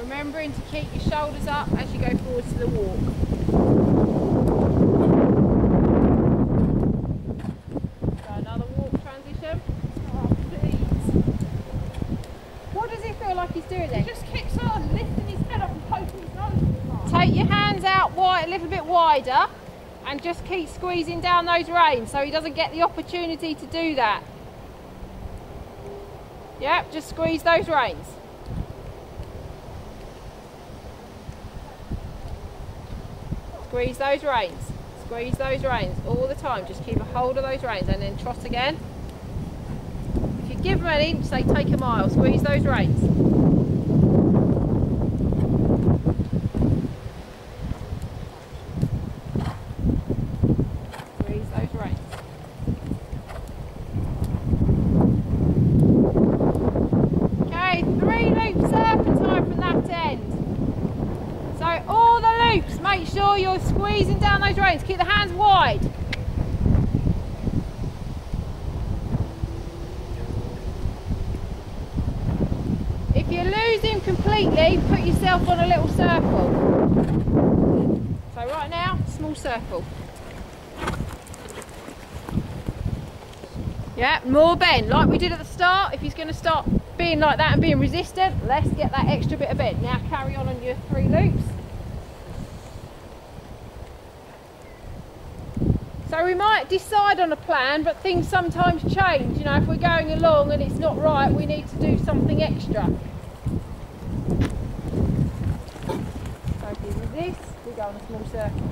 Remembering to keep your shoulders up as you go forward to the walk. So another walk transition. Oh, please. What does it feel like he's doing He just kicks on, lifting his head up and poking his nose. Take your hands out wide, a little bit wider and just keep squeezing down those reins so he doesn't get the opportunity to do that. Yep, just squeeze those reins. Squeeze those reins. Squeeze those reins all the time. Just keep a hold of those reins and then trot again. If you give them an inch, they take a mile. Squeeze those reins. Squeeze those reins. Okay, three loops serpentine from that end. So loops, make sure you're squeezing down those reins. Keep the hands wide. If you lose him completely, put yourself on a little circle. So right now, small circle. Yeah, more bend, like we did at the start. If he's going to start being like that and being resistant, let's get that extra bit of bend. Now carry on on your three loops. So we might decide on a plan, but things sometimes change. You know, if we're going along and it's not right, we need to do something extra. So resist, we go on a small circle.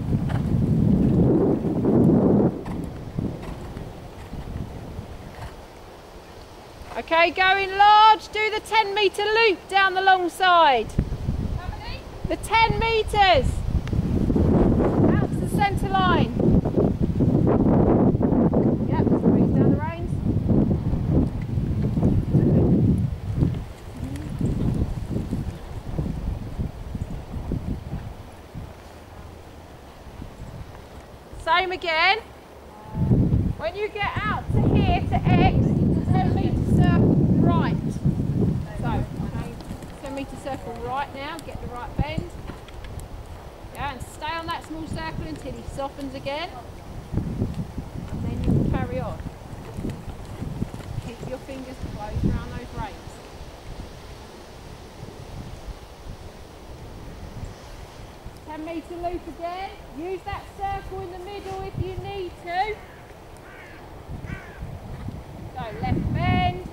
Okay, going large, do the 10 metre loop down the long side. The 10 metres. Out to the centre line. Yep, squeeze down the reins. Again. When you get out to here to X, 10 metre circle right. So, okay, 10 metre circle right now, get the right bend. Yeah, and stay on that small circle until he softens again. And then you can carry on. Keep your fingers closed around those reins. Ten metre loop again. Use that circle in the middle if you need to. So left bend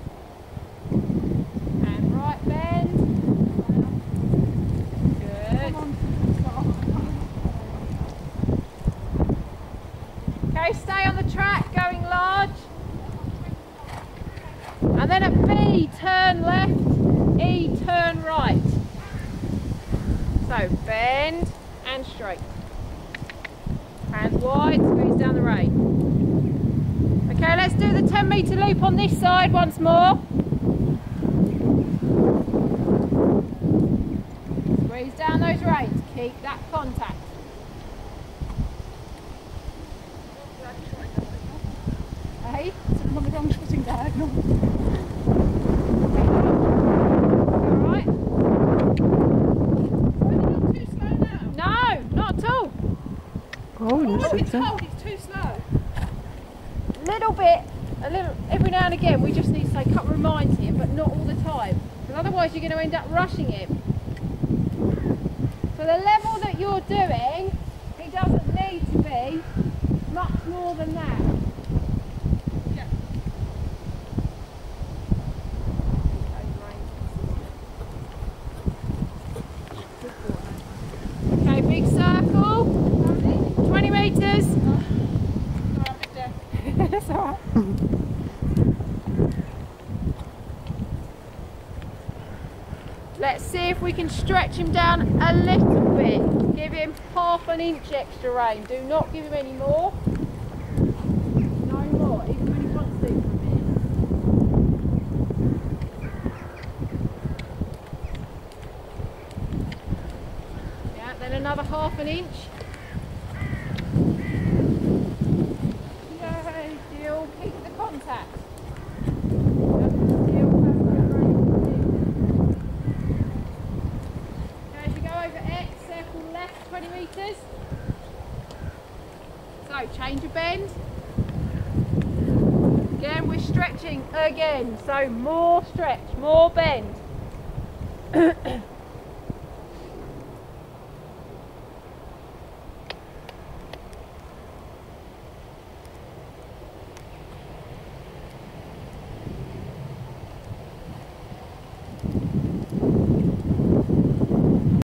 and right bend. Good. Okay, stay on the track, going large. And then at B, turn left, E, turn right. So bend and straight. Hands wide, squeeze down the rein. Okay, let's do the 10 metre loop on this side once more. Squeeze down those reins, keep that contact. Hey, I'm on the wrong footing diagonal. alright? Not too slow now. No, not at all. Been sit told it's too slow. little bit, a little, every now and again, we just need to say, couple reminds him, but not all the time. Because otherwise you're going to end up rushing him. For the level that you're doing, he doesn't need to be much more than that. Yeah. Okay, big circle, 20 metres. Sorry, I'm a bit Let's see if we can stretch him down a little bit. Give him half an inch extra rein. Do not give him any more. No more, even when he wants. Yeah, then another half an inch. contact. So change of bend. Again, we're stretching again. So more stretch, more bend.